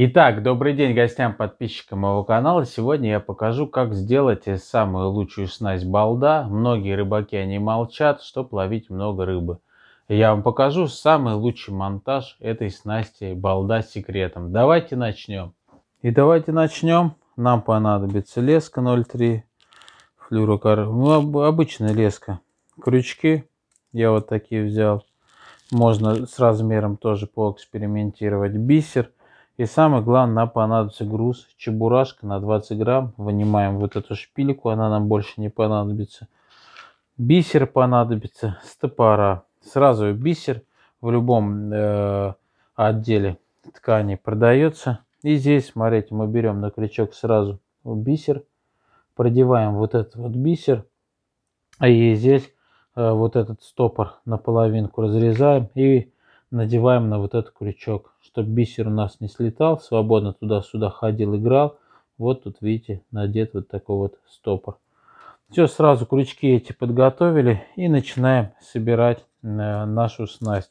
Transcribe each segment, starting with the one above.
Итак, добрый день гостям, подписчикам моего канала. Сегодня я покажу, как сделать самую лучшую снасть балда. Многие рыбаки, они молчат, чтобы ловить много рыбы. Я вам покажу самый лучший монтаж этой снасти балда с секретом. Давайте начнем. И давайте начнем. Нам понадобится леска 0,3 флюрокар. Ну, обычная леска. Крючки я вот такие взял. Можно с размером тоже поэкспериментировать. Бисер и самое главное, нам понадобится груз, чебурашка на 20 грамм. Вынимаем вот эту шпильку, она нам больше не понадобится. Бисер понадобится, стопора. Сразу бисер в любом э, отделе ткани продается. И здесь, смотрите, мы берем на крючок сразу бисер, продеваем вот этот вот бисер. И здесь э, вот этот стопор наполовинку разрезаем и надеваем на вот этот крючок, чтобы бисер у нас не слетал, свободно туда-сюда ходил, играл. Вот тут, видите, надет вот такой вот стопор. Все, сразу крючки эти подготовили и начинаем собирать э, нашу снасть.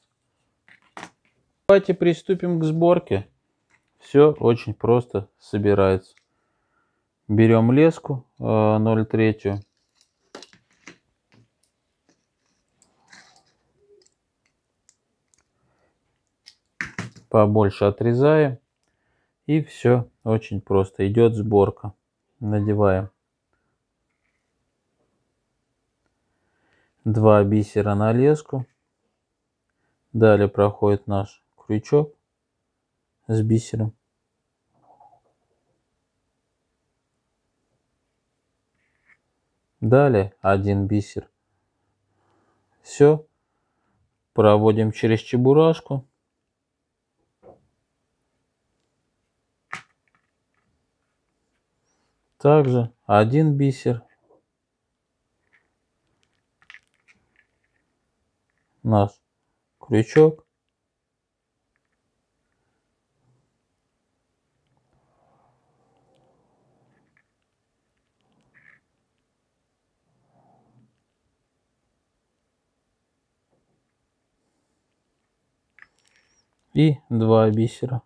Давайте приступим к сборке. Все очень просто собирается. Берем леску э, 0,3 побольше отрезаем. И все, очень просто. Идет сборка. Надеваем два бисера на леску. Далее проходит наш крючок с бисером. Далее один бисер. Все. Проводим через чебурашку. Также один бисер. Наш крючок. И два бисера.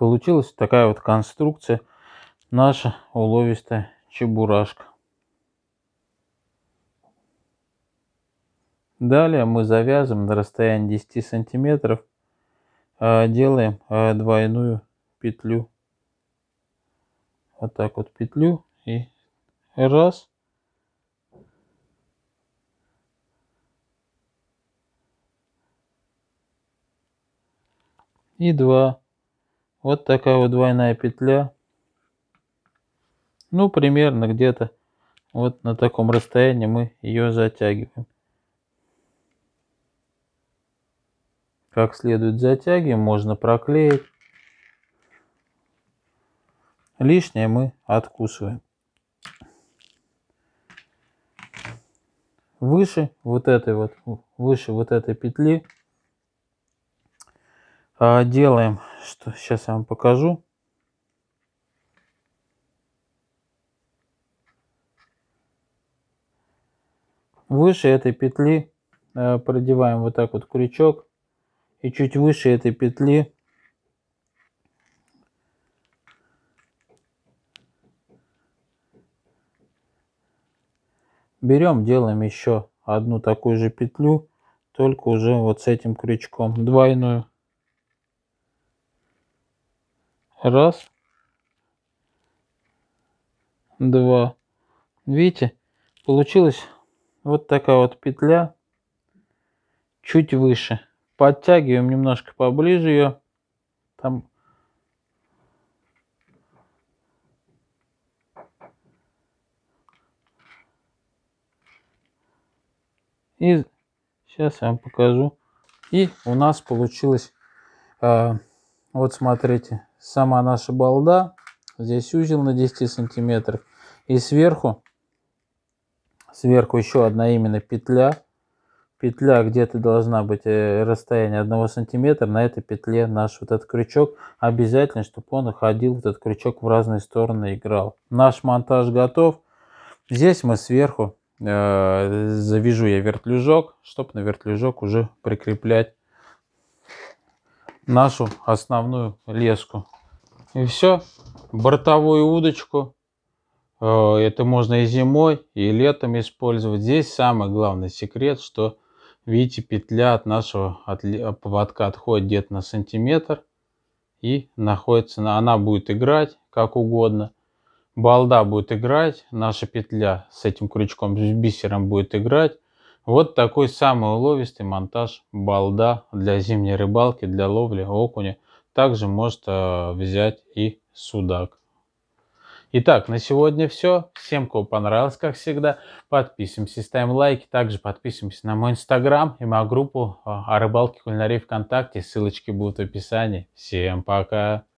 Получилась такая вот конструкция наша уловистая чебурашка. Далее мы завязываем на расстоянии 10 сантиметров, а, делаем а, двойную петлю. Вот так вот петлю и раз. И два. Вот такая вот двойная петля. Ну, примерно где-то вот на таком расстоянии мы ее затягиваем. Как следует затягиваем, можно проклеить. Лишнее мы откусываем. Выше вот этой вот, выше вот этой петли а, делаем, что сейчас я вам покажу. Выше этой петли э, продеваем вот так вот крючок. И чуть выше этой петли берем, делаем еще одну такую же петлю, только уже вот с этим крючком двойную. Раз. Два. Видите, получилась вот такая вот петля чуть выше. Подтягиваем немножко поближе ее. Там И сейчас я вам покажу. И у нас получилось, э, вот смотрите, сама наша балда. Здесь узел на 10 сантиметров. И сверху, сверху еще одна именно петля. Петля где-то должна быть э, расстояние 1 сантиметра. На этой петле наш вот этот крючок. Обязательно, чтобы он ходил, этот крючок в разные стороны играл. Наш монтаж готов. Здесь мы сверху э, завяжу я вертлюжок, чтобы на вертлюжок уже прикреплять нашу основную леску. И все. Бортовую удочку. Э, это можно и зимой, и летом использовать. Здесь самый главный секрет, что видите, петля от нашего поводка отходит где-то на сантиметр. И находится, она будет играть как угодно балда будет играть, наша петля с этим крючком, с бисером будет играть. Вот такой самый уловистый монтаж балда для зимней рыбалки, для ловли окуня. Также может э, взять и судак. Итак, на сегодня все. Всем, кому понравилось, как всегда, подписываемся, ставим лайки. Также подписываемся на мой инстаграм и мою группу э, о рыбалке кулинарии ВКонтакте. Ссылочки будут в описании. Всем пока!